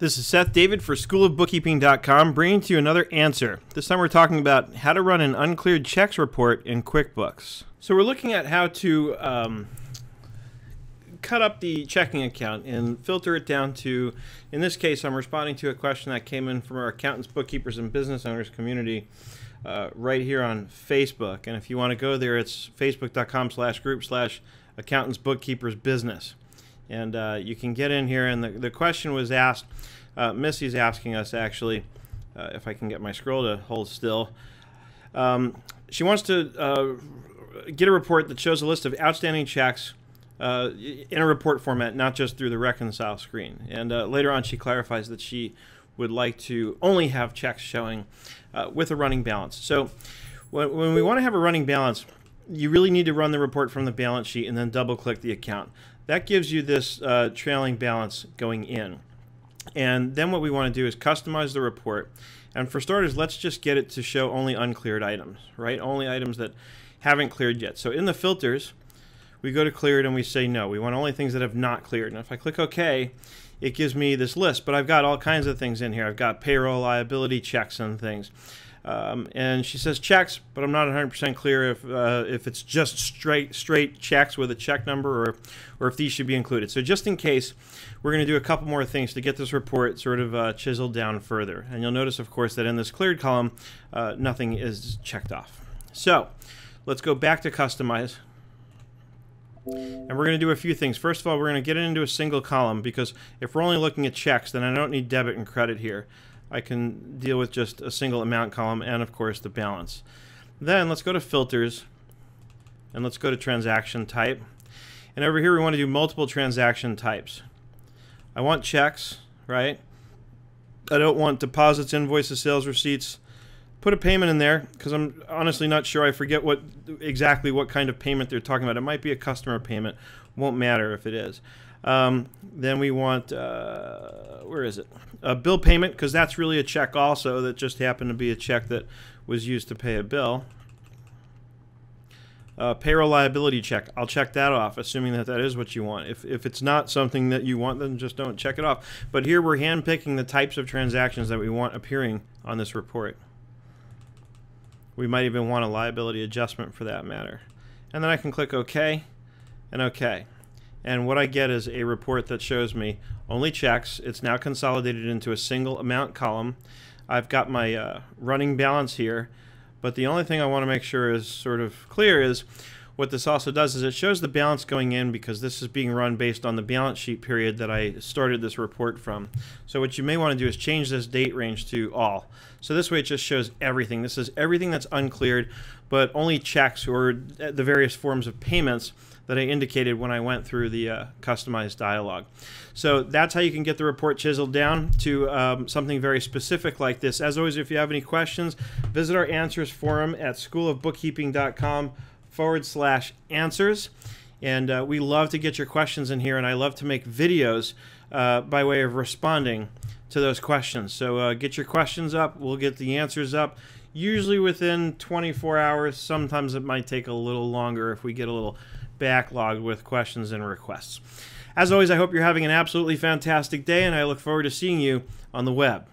This is Seth David for schoolofbookkeeping.com bringing to you another answer. This time we're talking about how to run an uncleared checks report in QuickBooks. So we're looking at how to um, cut up the checking account and filter it down to, in this case, I'm responding to a question that came in from our accountants, bookkeepers, and business owners community uh, right here on Facebook. And if you want to go there, it's facebook.com slash group slash accountants, bookkeepers, business and uh, you can get in here. And the, the question was asked, uh, Missy's asking us actually, uh, if I can get my scroll to hold still. Um, she wants to uh, get a report that shows a list of outstanding checks uh, in a report format, not just through the reconcile screen. And uh, later on, she clarifies that she would like to only have checks showing with a running balance. So when, when we want to have a running balance, you really need to run the report from the balance sheet and then double click the account. That gives you this uh, trailing balance going in. And then what we want to do is customize the report. And for starters, let's just get it to show only uncleared items, right? Only items that haven't cleared yet. So in the filters, we go to cleared and we say no. We want only things that have not cleared. And if I click OK, it gives me this list. But I've got all kinds of things in here. I've got payroll, liability checks, and things. Um, and she says checks, but I'm not 100% clear if uh, if it's just straight straight checks with a check number or or if these should be included. So just in case, we're going to do a couple more things to get this report sort of uh, chiseled down further. And you'll notice, of course, that in this cleared column, uh, nothing is checked off. So let's go back to customize. And we're going to do a few things. First of all, we're going to get it into a single column because if we're only looking at checks, then I don't need debit and credit here. I can deal with just a single amount column and of course the balance. Then let's go to filters and let's go to transaction type. And over here we want to do multiple transaction types. I want checks, right? I don't want deposits, invoices, sales receipts. Put a payment in there because I'm honestly not sure. I forget what exactly what kind of payment they're talking about. It might be a customer payment. Won't matter if it is. Um, then we want, uh, where is it? A bill payment, because that's really a check also that just happened to be a check that was used to pay a bill. Uh, payroll liability check. I'll check that off, assuming that that is what you want. If, if it's not something that you want, then just don't check it off. But here we're handpicking the types of transactions that we want appearing on this report. We might even want a liability adjustment for that matter. And then I can click OK and OK and what I get is a report that shows me only checks. It's now consolidated into a single amount column. I've got my uh, running balance here, but the only thing I want to make sure is sort of clear is what this also does is it shows the balance going in because this is being run based on the balance sheet period that I started this report from. So what you may want to do is change this date range to all. So this way it just shows everything. This is everything that's uncleared, but only checks or the various forms of payments that I indicated when I went through the uh, customized dialog. So that's how you can get the report chiseled down to um, something very specific like this. As always, if you have any questions, visit our answers forum at schoolofbookkeeping.com forward slash answers. And uh, we love to get your questions in here, and I love to make videos uh, by way of responding to those questions. So uh, get your questions up. We'll get the answers up usually within 24 hours. Sometimes it might take a little longer if we get a little backlogged with questions and requests. As always, I hope you're having an absolutely fantastic day, and I look forward to seeing you on the web.